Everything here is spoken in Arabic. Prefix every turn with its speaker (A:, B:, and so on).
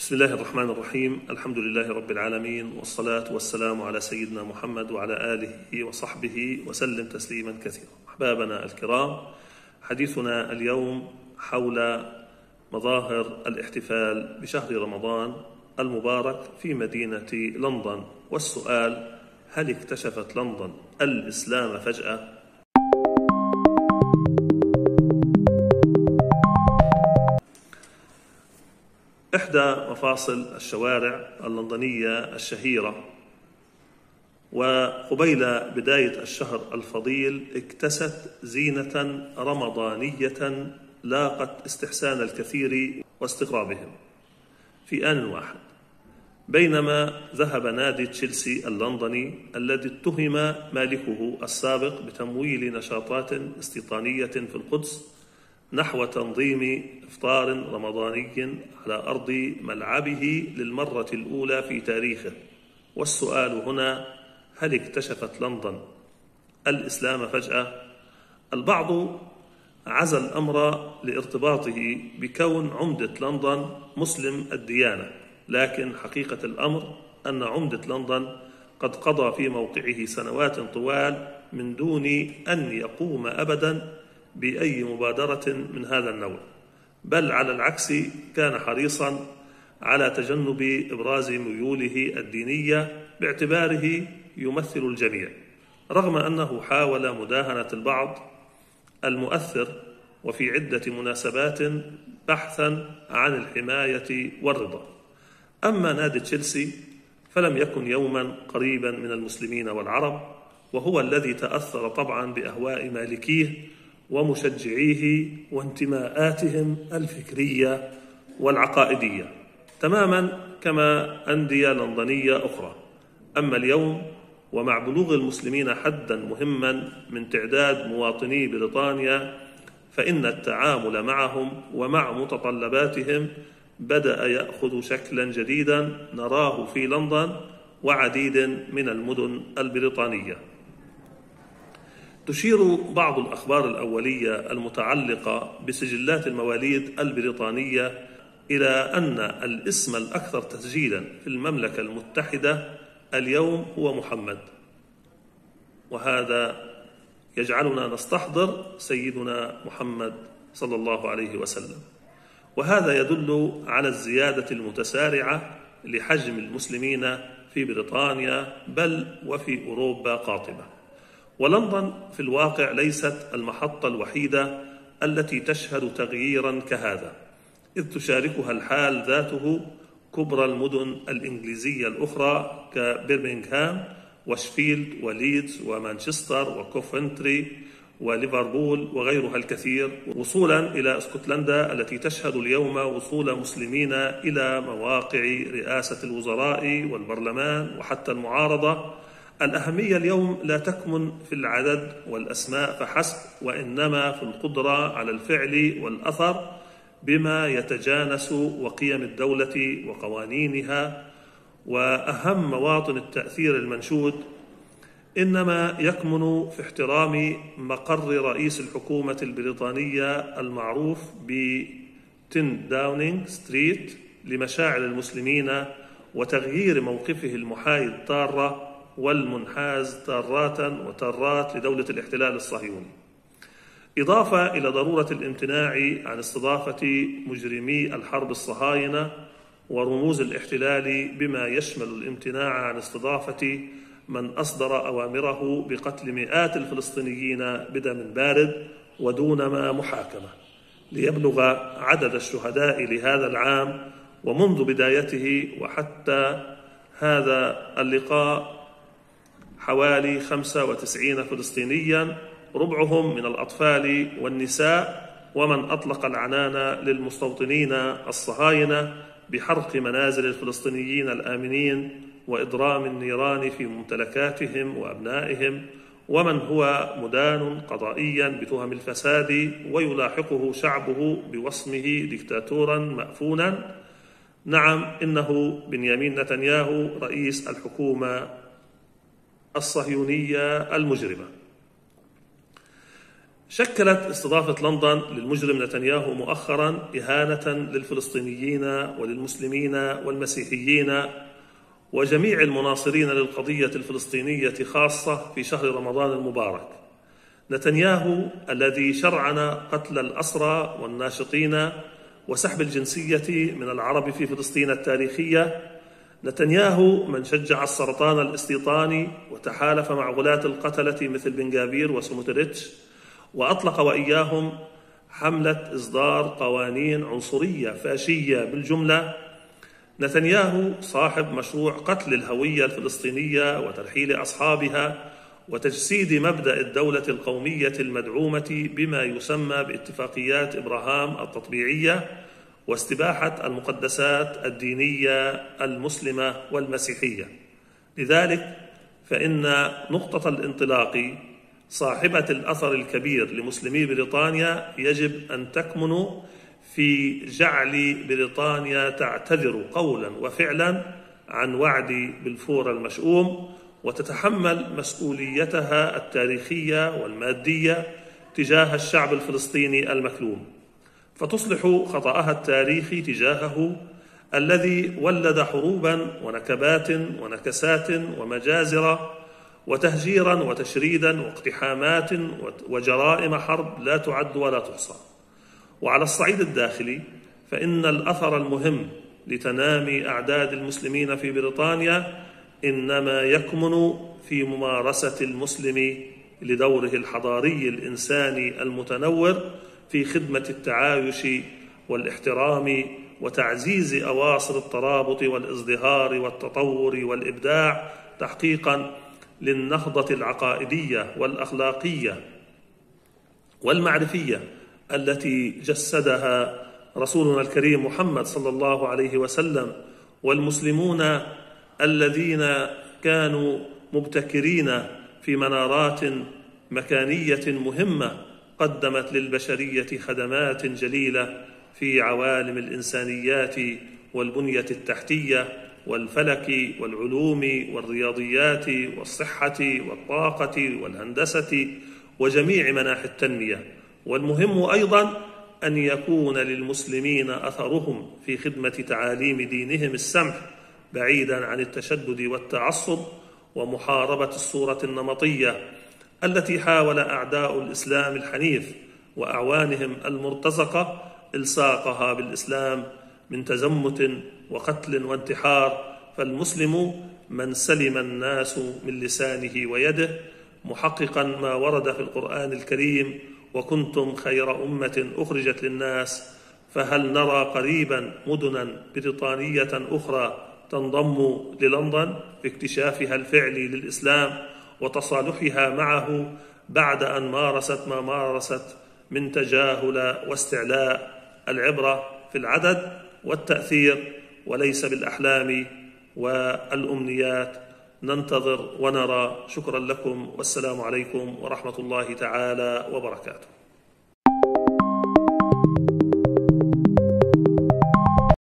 A: بسم الله الرحمن الرحيم. الحمد لله رب العالمين والصلاة والسلام على سيدنا محمد وعلى آله وصحبه وسلم تسليما كثيرا. أحبابنا الكرام حديثنا اليوم حول مظاهر الاحتفال بشهر رمضان المبارك في مدينة لندن. والسؤال هل اكتشفت لندن الإسلام فجأة؟ إحدى مفاصل الشوارع اللندنية الشهيرة. وقبيل بداية الشهر الفضيل اكتست زينة رمضانية لاقت استحسان الكثير واستغرابهم. في آن واحد بينما ذهب نادي تشيلسي اللندني الذي اتهم مالكه السابق بتمويل نشاطات استيطانية في القدس نحو تنظيم إفطار رمضاني على أرض ملعبه للمرة الأولى في تاريخه. والسؤال هنا هل اكتشفت لندن؟ الإسلام فجأة. البعض عزى الأمر لارتباطه بكون عمدة لندن مسلم الديانة لكن حقيقة الأمر أن عمدة لندن قد قضى في موقعه سنوات طوال من دون أن يقوم ابدا بأي مبادرة من هذا النوع. بل على العكس كان حريصا على تجنب إبراز ميوله الدينية باعتباره يمثل الجميع. رغم أنه حاول مداهنة البعض المؤثر وفي عدة مناسبات بحثا عن الحماية والرضا. أما نادي تشيلسي فلم يكن يوما قريبا من المسلمين والعرب وهو الذي تأثر طبعا بأهواء مالكيه ومشجعيه وانتماءاتهم الفكرية والعقائدية تماما كما أندية لندنية أخرى. أما اليوم ومع بلوغ المسلمين حدا مهما من تعداد مواطني بريطانيا فإن التعامل معهم ومع متطلباتهم بدأ يأخذ شكلا جديدا نراه في لندن وعديد من المدن البريطانية. تشير بعض الأخبار الأولية المتعلقة بسجلات المواليد البريطانية إلى أن الاسم الأكثر تسجيلا في المملكة المتحدة اليوم هو محمد. وهذا يجعلنا نستحضر سيدنا محمد صلى الله عليه وسلم. وهذا يدل على الزيادة المتسارعة لحجم المسلمين في بريطانيا بل وفي أوروبا قاطبة. ولندن في الواقع ليست المحطة الوحيدة التي تشهد تغييرا كهذا إذ تشاركها الحال ذاته كبرى المدن الإنجليزية الأخرى كبرمنغهام وشفيلد وليدز ومانشستر وكوفنتري وليفربول وغيرها الكثير وصولا إلى اسكتلندا التي تشهد اليوم وصول مسلمين إلى مواقع رئاسة الوزراء والبرلمان وحتى المعارضة الأهمية اليوم لا تكمن في العدد والأسماء فحسب وإنما في القدرة على الفعل والأثر بما يتجانس وقيم الدولة وقوانينها. وأهم مواطن التأثير المنشود إنما يكمن في احترام مقر رئيس الحكومة البريطانية المعروف ب 10 داونينغ ستريت لمشاعر المسلمين وتغيير موقفه المحايد تارة والمنحاز تارات وتارات لدولة الاحتلال الصهيوني. إضافة إلى ضرورة الامتناع عن استضافة مجرمي الحرب الصهاينة ورموز الاحتلال بما يشمل الامتناع عن استضافة من أصدر أوامره بقتل مئات الفلسطينيين بدم بارد ودون ما محاكمة ليبلغ عدد الشهداء لهذا العام ومنذ بدايته وحتى هذا اللقاء حوالي 95 فلسطينيا ربعهم من الأطفال والنساء ومن أطلق العنان للمستوطنين الصهاينة بحرق منازل الفلسطينيين الآمنين وإضرام النيران في ممتلكاتهم وأبنائهم ومن هو مدان قضائيا بتهم الفساد ويلاحقه شعبه بوصمه دكتاتورا مأفونا. نعم إنه بنيامين نتنياهو رئيس الحكومة الصهيونية المجرمة. شكلت استضافة لندن للمجرم نتنياهو مؤخرا إهانة للفلسطينيين وللمسلمين والمسيحيين وجميع المناصرين للقضية الفلسطينية خاصة في شهر رمضان المبارك. نتنياهو الذي شرعن قتل الأسرى والناشطين وسحب الجنسية من العرب في فلسطين التاريخية نتنياهو من شجع السرطان الاستيطاني وتحالف مع غلاة القتلة مثل بن جابير وسموتريتش وأطلق وإياهم حملة إصدار قوانين عنصرية فاشية بالجملة نتنياهو صاحب مشروع قتل الهوية الفلسطينية وترحيل أصحابها وتجسيد مبدأ الدولة القومية المدعومة بما يسمى باتفاقيات إبراهام التطبيعية واستباحة المقدسات الدينية المسلمة والمسيحية. لذلك فإن نقطة الانطلاق صاحبة الأثر الكبير لمسلمي بريطانيا يجب أن تكمن في جعل بريطانيا تعتذر قولا وفعلا عن وعد بالفور المشؤوم وتتحمل مسؤوليتها التاريخية والمادية تجاه الشعب الفلسطيني المكلوم. فتصلح خطأها التاريخي تجاهه الذي ولد حروبا ونكبات ونكسات ومجازر وتهجيرا وتشريدا واقتحامات وجرائم حرب لا تعد ولا تحصى. وعلى الصعيد الداخلي فإن الأثر المهم لتنامي أعداد المسلمين في بريطانيا إنما يكمن في ممارسة المسلم لدوره الحضاري الإنساني المتنور في خدمة التعايش والاحترام وتعزيز أواصر الترابط والإزدهار والتطور والإبداع تحقيقا للنهضة العقائدية والأخلاقية والمعرفية التي جسدها رسولنا الكريم محمد صلى الله عليه وسلم والمسلمون الذين كانوا مبتكرين في منارات مكانية مهمة قدمت للبشرية خدمات جليلة في عوالم الإنسانيات والبنية التحتية والفلك والعلوم والرياضيات والصحة والطاقة والهندسة وجميع مناحي التنمية. والمهم أيضا أن يكون للمسلمين أثرهم في خدمة تعاليم دينهم السمح بعيدا عن التشدد والتعصب ومحاربة الصورة النمطية التي حاول أعداء الإسلام الحنيف وأعوانهم المرتزقة إلصاقها بالإسلام من تزمت وقتل وانتحار فالمسلم من سلم الناس من لسانه ويده محققا ما ورد في القرآن الكريم وكنتم خير أمة أخرجت للناس فهل نرى قريبا مدنا بريطانية أخرى تنضم للندن باكتشافها الفعلي للإسلام؟ وتصالحها معه بعد أن مارست ما مارست من تجاهل واستعلاء العبرة في العدد والتأثير وليس بالأحلام والأمنيات. ننتظر ونرى. شكرا لكم. والسلام عليكم ورحمة الله تعالى وبركاته.